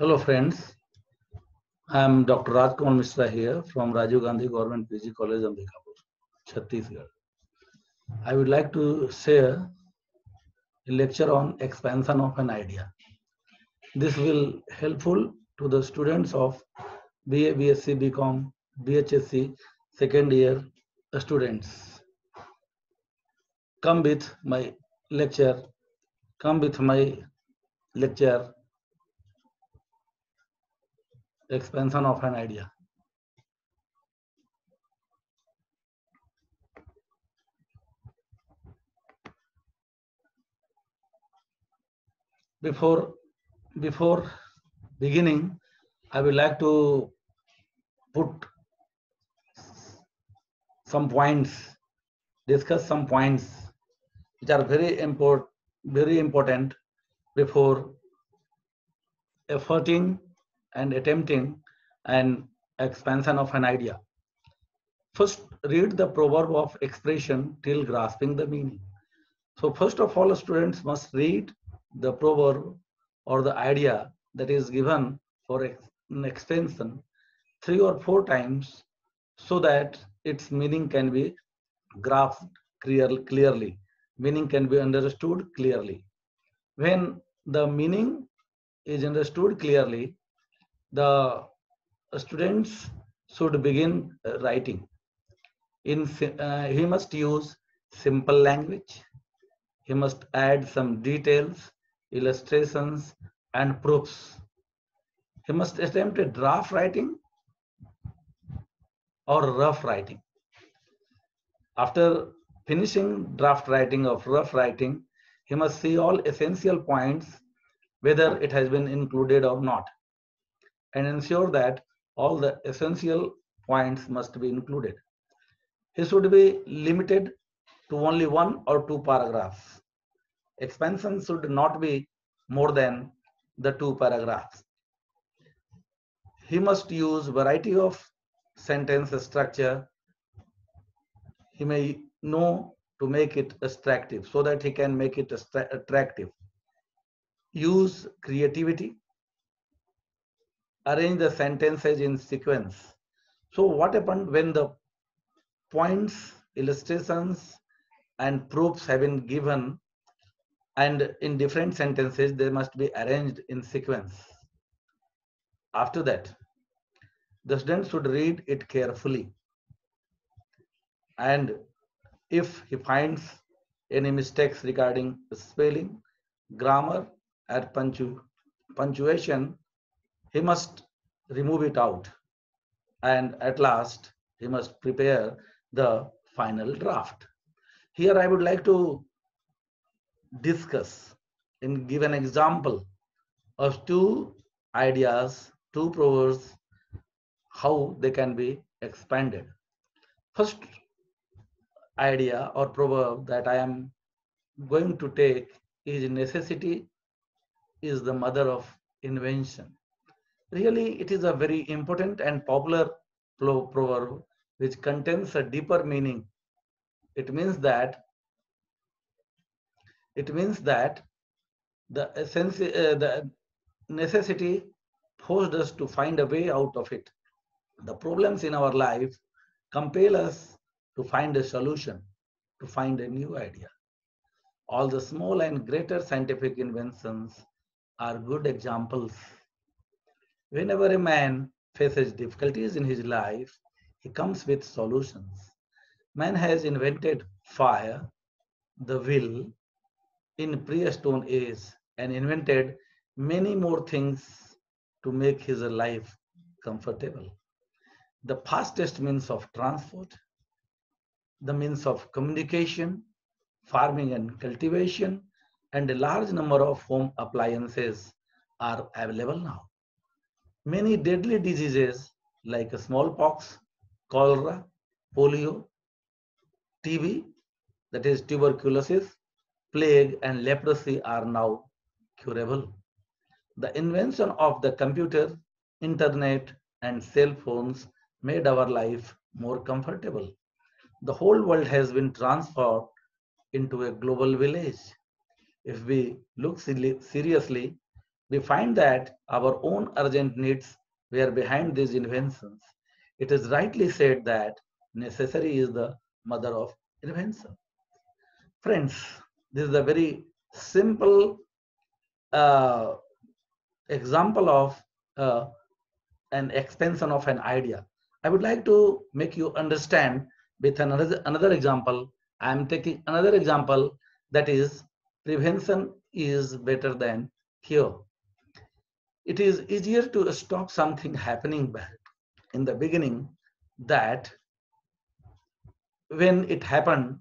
Hello, friends. I am Dr. Rajkumar Mishra here from Rajiv Gandhi Government PG College, Ambikapur, Chhattisgarh. I would like to share a lecture on expansion of an idea. This will helpful to the students of BA, BSc, BCom, BHSC, second year students. Come with my lecture. Come with my lecture expansion of an idea. Before, before beginning, I would like to put some points, discuss some points which are very important, very important before efforting and attempting an expansion of an idea. First, read the proverb of expression till grasping the meaning. So first of all, students must read the proverb or the idea that is given for an extension three or four times so that its meaning can be grasped clear, clearly. Meaning can be understood clearly. When the meaning is understood clearly, the students should begin writing. In uh, he must use simple language. He must add some details, illustrations, and proofs. He must attempt a draft writing or rough writing. After finishing draft writing of rough writing, he must see all essential points, whether it has been included or not and ensure that all the essential points must be included. He should be limited to only one or two paragraphs. Expansion should not be more than the two paragraphs. He must use variety of sentence structure. He may know to make it attractive so that he can make it attractive. Use creativity arrange the sentences in sequence. So what happened when the points, illustrations, and proofs have been given and in different sentences, they must be arranged in sequence. After that, the student should read it carefully. And if he finds any mistakes regarding spelling, grammar, or punctu punctuation, he must remove it out. And at last he must prepare the final draft. Here i would like to discuss and give an example of two ideas two proverbs how they can be expanded. First idea or proverb that i am going to take is necessity is the mother of invention Really, it is a very important and popular proverb which contains a deeper meaning. It means that it means that the essence, uh, the necessity forced us to find a way out of it. The problems in our life compel us to find a solution, to find a new idea. All the small and greater scientific inventions are good examples Whenever a man faces difficulties in his life, he comes with solutions. Man has invented fire, the will, in pre-stone age and invented many more things to make his life comfortable. The fastest means of transport, the means of communication, farming and cultivation, and a large number of home appliances are available now. Many deadly diseases like smallpox, cholera, polio, TB, that is tuberculosis, plague, and leprosy are now curable. The invention of the computer, internet, and cell phones made our life more comfortable. The whole world has been transformed into a global village. If we look seriously, we find that our own urgent needs were behind these inventions. It is rightly said that necessary is the mother of invention. Friends, this is a very simple uh, example of uh, an extension of an idea. I would like to make you understand with another, another example. I am taking another example that is prevention is better than cure. It is easier to stop something happening in the beginning that when it happened,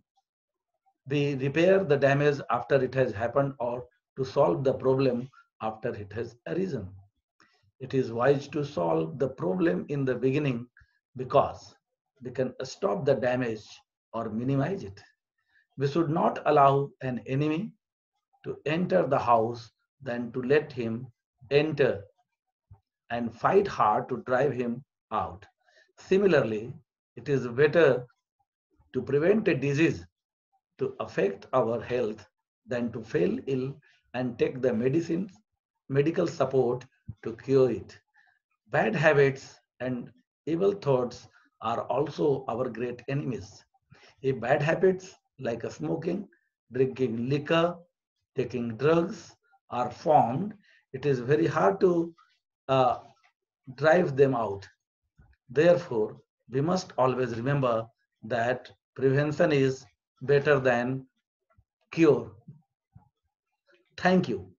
we repair the damage after it has happened or to solve the problem after it has arisen. It is wise to solve the problem in the beginning because we can stop the damage or minimize it. We should not allow an enemy to enter the house than to let him enter and fight hard to drive him out. Similarly, it is better to prevent a disease to affect our health than to fail ill and take the medicines, medical support to cure it. Bad habits and evil thoughts are also our great enemies. If bad habits like smoking, drinking liquor, taking drugs are formed, it is very hard to uh, drive them out. Therefore, we must always remember that prevention is better than cure. Thank you.